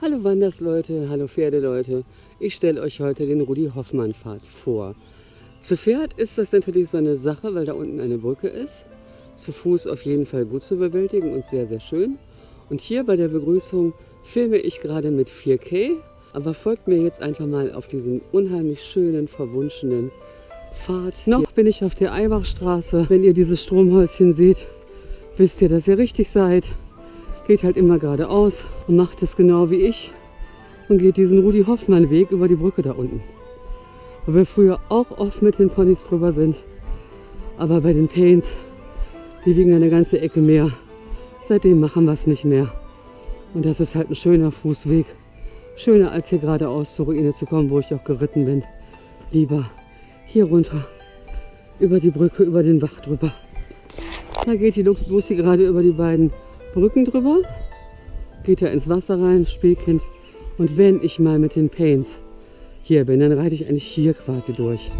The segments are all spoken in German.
Hallo Wandersleute, hallo Pferdeleute. Ich stelle euch heute den Rudi Hoffmann Pfad vor. Zu Pferd ist das natürlich so eine Sache, weil da unten eine Brücke ist. Zu Fuß auf jeden Fall gut zu bewältigen und sehr, sehr schön. Und hier bei der Begrüßung filme ich gerade mit 4K, aber folgt mir jetzt einfach mal auf diesen unheimlich schönen, verwunschenen Pfad. Noch bin ich auf der Eiwachstraße. Wenn ihr dieses Stromhäuschen seht, wisst ihr, dass ihr richtig seid geht halt immer geradeaus und macht es genau wie ich und geht diesen Rudi Hoffmann Weg über die Brücke da unten. Wo wir früher auch oft mit den Ponys drüber sind. Aber bei den Pains, die wiegen eine ganze Ecke mehr. Seitdem machen wir es nicht mehr. Und das ist halt ein schöner Fußweg. Schöner als hier geradeaus zur Ruine zu kommen, wo ich auch geritten bin. Lieber hier runter, über die Brücke, über den Bach drüber. Da geht die Lucy gerade über die beiden Brücken drüber, geht er ins Wasser rein, Spielkind. Und wenn ich mal mit den Pains hier bin, dann reite ich eigentlich hier quasi durch.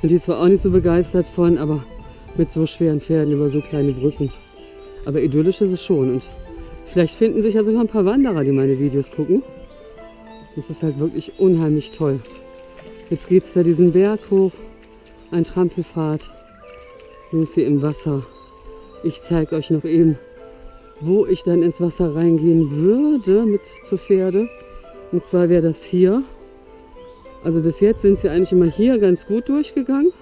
Sind die zwar auch nicht so begeistert von, aber mit so schweren Pferden über so kleine Brücken. Aber idyllisch ist es schon. Und vielleicht finden sich ja sogar ein paar Wanderer, die meine Videos gucken. Das ist halt wirklich unheimlich toll. Jetzt geht es da diesen Berg hoch, ein Trampelpfad. Lucy im Wasser. Ich zeige euch noch eben wo ich dann ins Wasser reingehen würde mit zu Pferde. Und zwar wäre das hier. Also bis jetzt sind sie eigentlich immer hier ganz gut durchgegangen.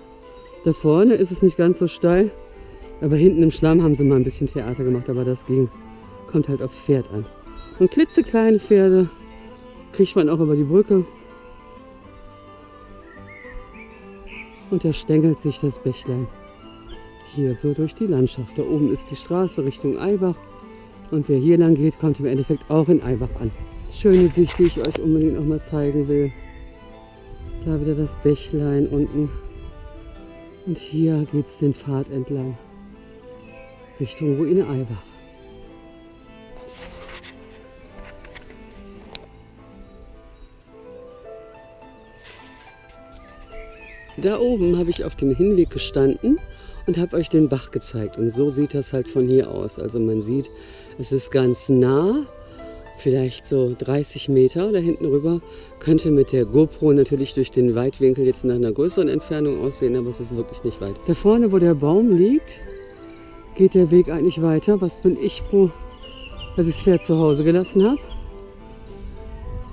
Da vorne ist es nicht ganz so steil. Aber hinten im Schlamm haben sie mal ein bisschen Theater gemacht, aber das ging. Kommt halt aufs Pferd an. Und klitzekleine Pferde kriegt man auch über die Brücke. Und da stängelt sich das Bächlein hier so durch die Landschaft. Da oben ist die Straße Richtung Eibach. Und wer hier lang geht, kommt im Endeffekt auch in Eibach an. Schöne Sicht, die ich euch unbedingt noch mal zeigen will. Da wieder das Bächlein unten. Und hier geht es den Pfad entlang. Richtung Ruine Eibach. Da oben habe ich auf dem Hinweg gestanden und habe euch den Bach gezeigt. Und so sieht das halt von hier aus. Also man sieht, es ist ganz nah, vielleicht so 30 Meter da hinten rüber. Könnte mit der GoPro natürlich durch den Weitwinkel jetzt nach einer größeren Entfernung aussehen, aber es ist wirklich nicht weit. Da vorne, wo der Baum liegt, geht der Weg eigentlich weiter. Was bin ich froh, dass ich das Pferd zu Hause gelassen habe.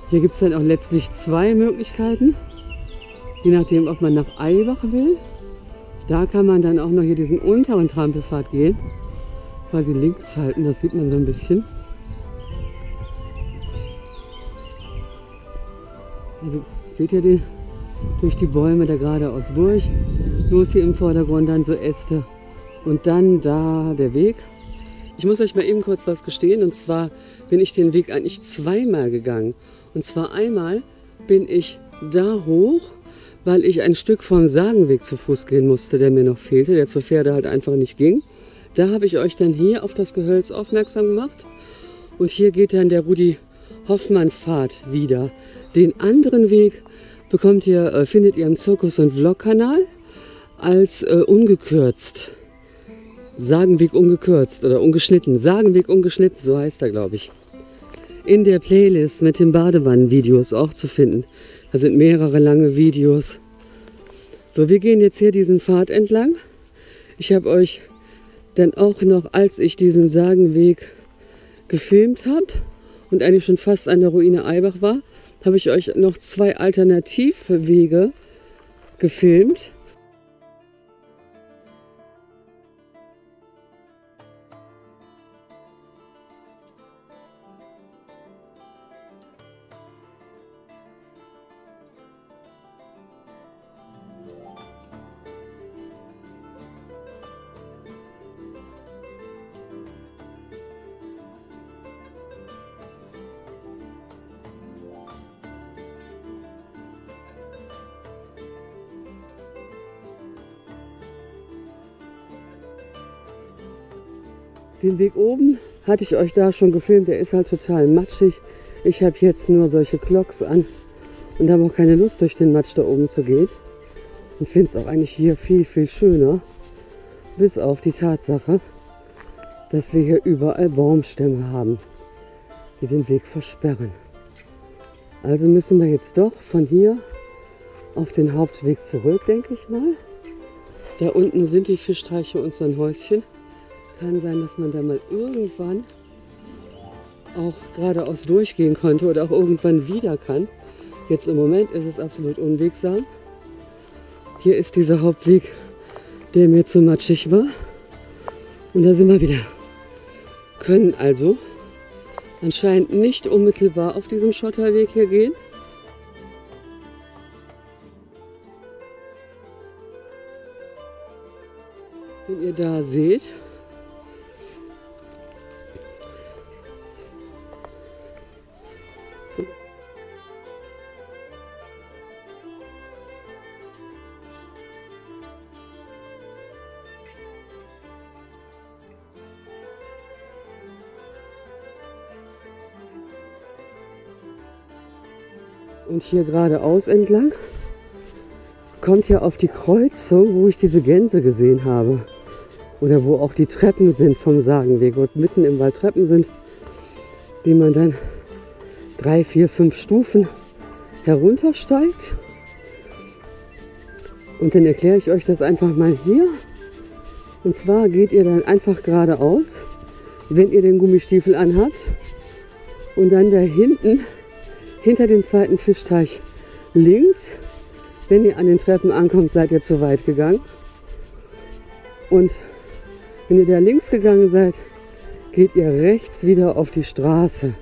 Hier gibt es dann auch letztlich zwei Möglichkeiten, je nachdem, ob man nach Eibach will da kann man dann auch noch hier diesen unteren Trampelpfad gehen. Quasi links halten, das sieht man so ein bisschen. Also seht ihr den? Durch die Bäume da geradeaus durch. Los hier im Vordergrund, dann so Äste. Und dann da der Weg. Ich muss euch mal eben kurz was gestehen. Und zwar bin ich den Weg eigentlich zweimal gegangen. Und zwar einmal bin ich da hoch weil ich ein Stück vom Sagenweg zu Fuß gehen musste, der mir noch fehlte, der zur Pferde halt einfach nicht ging. Da habe ich euch dann hier auf das Gehölz aufmerksam gemacht. Und hier geht dann der Rudi Hoffmann Pfad wieder. Den anderen Weg bekommt ihr, äh, findet ihr im Zirkus- und Vlog-Kanal als äh, ungekürzt. Sagenweg ungekürzt oder ungeschnitten. Sagenweg ungeschnitten, so heißt er, glaube ich. In der Playlist mit den Badewannenvideos auch zu finden. Da sind mehrere lange Videos. So, wir gehen jetzt hier diesen Pfad entlang. Ich habe euch dann auch noch, als ich diesen Sagenweg gefilmt habe und eigentlich schon fast an der Ruine Eibach war, habe ich euch noch zwei Alternativwege gefilmt. Den Weg oben hatte ich euch da schon gefilmt, der ist halt total matschig. Ich habe jetzt nur solche Clocks an und habe auch keine Lust durch den Matsch da oben zu gehen. Und finde es auch eigentlich hier viel, viel schöner. Bis auf die Tatsache, dass wir hier überall Baumstämme haben, die den Weg versperren. Also müssen wir jetzt doch von hier auf den Hauptweg zurück, denke ich mal. Da unten sind die Fischteiche und so ein Häuschen. Kann sein, dass man da mal irgendwann auch geradeaus durchgehen konnte oder auch irgendwann wieder kann. Jetzt im Moment ist es absolut unwegsam. Hier ist dieser Hauptweg, der mir zu matschig war. Und da sind wir wieder. Können also anscheinend nicht unmittelbar auf diesem Schotterweg hier gehen. Den ihr da seht. Und hier geradeaus entlang kommt ja auf die Kreuzung, wo ich diese Gänse gesehen habe. Oder wo auch die Treppen sind vom Sagenweg. Und mitten im Wald Treppen sind, die man dann drei, vier, fünf Stufen heruntersteigt. Und dann erkläre ich euch das einfach mal hier. Und zwar geht ihr dann einfach geradeaus, wenn ihr den Gummistiefel anhabt. Und dann da hinten hinter dem zweiten Fischteich links. Wenn ihr an den Treppen ankommt, seid ihr zu weit gegangen. Und wenn ihr da links gegangen seid, geht ihr rechts wieder auf die Straße.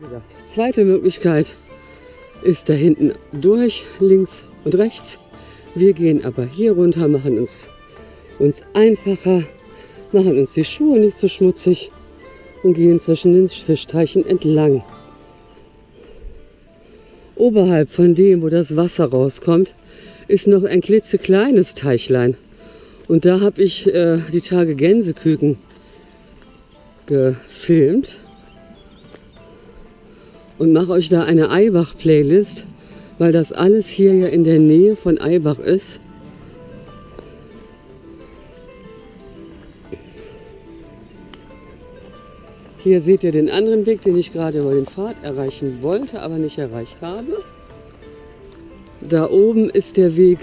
Gesagt, zweite Möglichkeit ist da hinten durch, links und rechts. Wir gehen aber hier runter, machen uns, uns einfacher, machen uns die Schuhe nicht so schmutzig und gehen zwischen den Fischteichen entlang. Oberhalb von dem, wo das Wasser rauskommt, ist noch ein klitzekleines Teichlein. Und da habe ich äh, die Tage Gänseküken gefilmt und mache euch da eine Eibach-Playlist, weil das alles hier ja in der Nähe von Eibach ist. Hier seht ihr den anderen Weg, den ich gerade über den Pfad erreichen wollte, aber nicht erreicht habe. Da oben ist der Weg,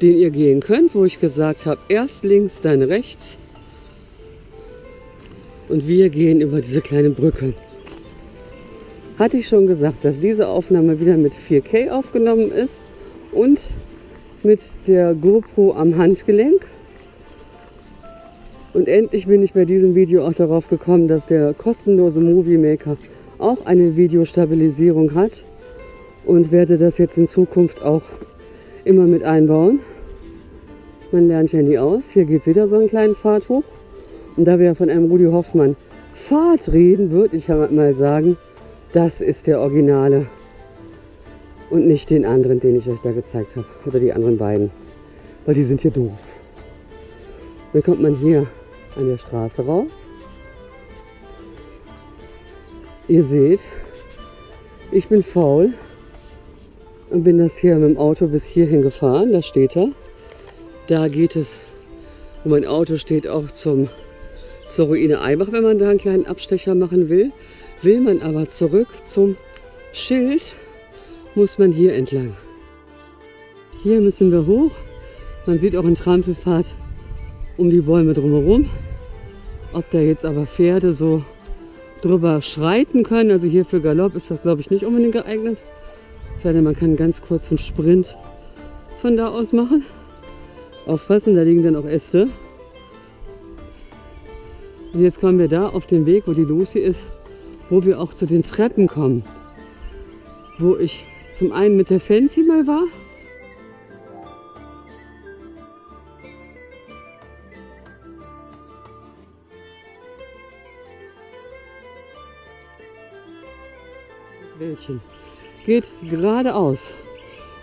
den ihr gehen könnt, wo ich gesagt habe, erst links, dann rechts. Und wir gehen über diese kleine Brücke hatte ich schon gesagt, dass diese Aufnahme wieder mit 4K aufgenommen ist und mit der GoPro am Handgelenk. Und endlich bin ich bei diesem Video auch darauf gekommen, dass der kostenlose Movie Maker auch eine Videostabilisierung hat und werde das jetzt in Zukunft auch immer mit einbauen. Man lernt ja nie aus. Hier geht es wieder so einen kleinen Pfad hoch. Und da wir von einem Rudi Hoffmann Pfad reden, würde ich mal sagen, das ist der Originale und nicht den anderen, den ich euch da gezeigt habe. Oder die anderen beiden. Weil die sind hier doof. Dann kommt man hier an der Straße raus. Ihr seht, ich bin faul und bin das hier mit dem Auto bis hierhin gefahren. Da steht er. Da geht es, wo mein Auto steht, auch zum, zur Ruine Eibach, wenn man da einen kleinen Abstecher machen will. Will man aber zurück zum Schild, muss man hier entlang. Hier müssen wir hoch. Man sieht auch einen Trampelpfad um die Bäume drumherum. Ob da jetzt aber Pferde so drüber schreiten können, also hier für Galopp ist das glaube ich nicht unbedingt geeignet. Sei denn, man kann einen ganz kurzen Sprint von da aus machen. Aufpassen, da liegen dann auch Äste. Und jetzt kommen wir da auf den Weg, wo die Lucy ist, wo wir auch zu den Treppen kommen. Wo ich zum einen mit der Fancy mal war. Wäldchen. Geht geradeaus.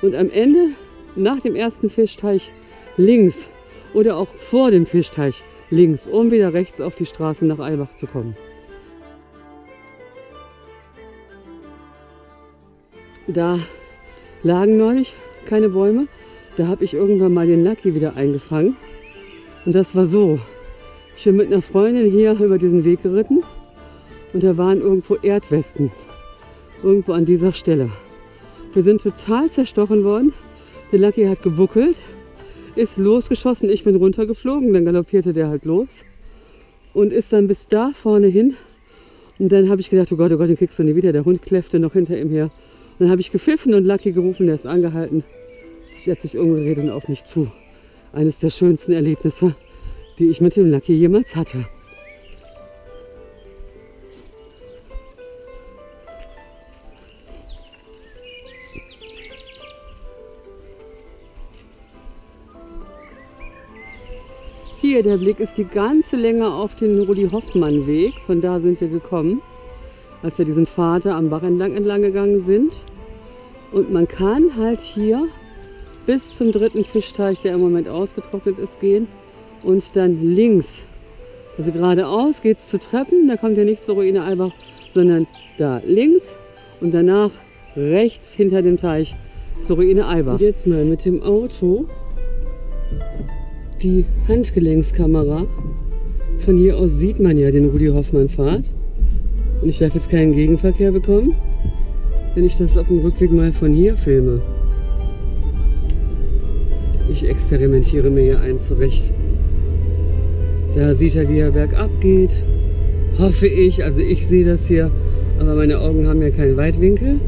Und am Ende, nach dem ersten Fischteich, links oder auch vor dem Fischteich, links, um wieder rechts auf die Straße nach Eibach zu kommen. Da lagen neulich keine Bäume. Da habe ich irgendwann mal den Lucky wieder eingefangen. Und das war so. Ich bin mit einer Freundin hier über diesen Weg geritten und da waren irgendwo Erdwespen. Irgendwo an dieser Stelle. Wir sind total zerstochen worden. Der Lucky hat gebuckelt, ist losgeschossen. Ich bin runtergeflogen, dann galoppierte der halt los und ist dann bis da vorne hin. Und dann habe ich gedacht, oh Gott, oh Gott, den kriegst du nie wieder. Der Hund kläffte noch hinter ihm her. Dann habe ich gepfiffen und Lucky gerufen, der ist angehalten. Sie hat sich umgedreht und auf mich zu. Eines der schönsten Erlebnisse, die ich mit dem Lucky jemals hatte. Hier, der Blick ist die ganze Länge auf den Rudi-Hoffmann-Weg. Von da sind wir gekommen, als wir diesen Vater am Bach entlang entlang gegangen sind. Und man kann halt hier bis zum dritten Fischteich, der im Moment ausgetrocknet ist, gehen. Und dann links, also geradeaus geht es zu Treppen. Da kommt ja nicht zur Ruine Albach, sondern da links und danach rechts hinter dem Teich zur Ruine Albach. Und jetzt mal mit dem Auto die Handgelenkskamera. Von hier aus sieht man ja den Rudi Hoffmann Pfad. Und ich darf jetzt keinen Gegenverkehr bekommen, wenn ich das auf dem Rückweg mal von hier filme. Ich experimentiere mir hier ein zurecht. Da sieht er, wie er bergab geht. Hoffe ich. Also ich sehe das hier. Aber meine Augen haben ja keinen Weitwinkel.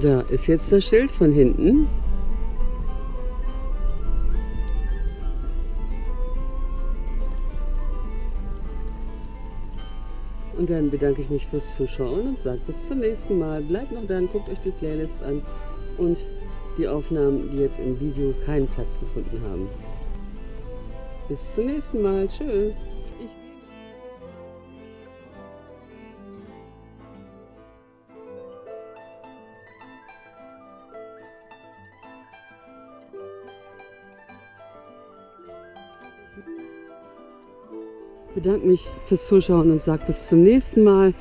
Da ist jetzt das Schild von hinten. Und dann bedanke ich mich fürs Zuschauen und sage bis zum nächsten Mal. Bleibt noch dran, guckt euch die Playlist an und die Aufnahmen, die jetzt im Video keinen Platz gefunden haben. Bis zum nächsten Mal. Tschüss. Bedanke mich fürs Zuschauen und sage bis zum nächsten Mal.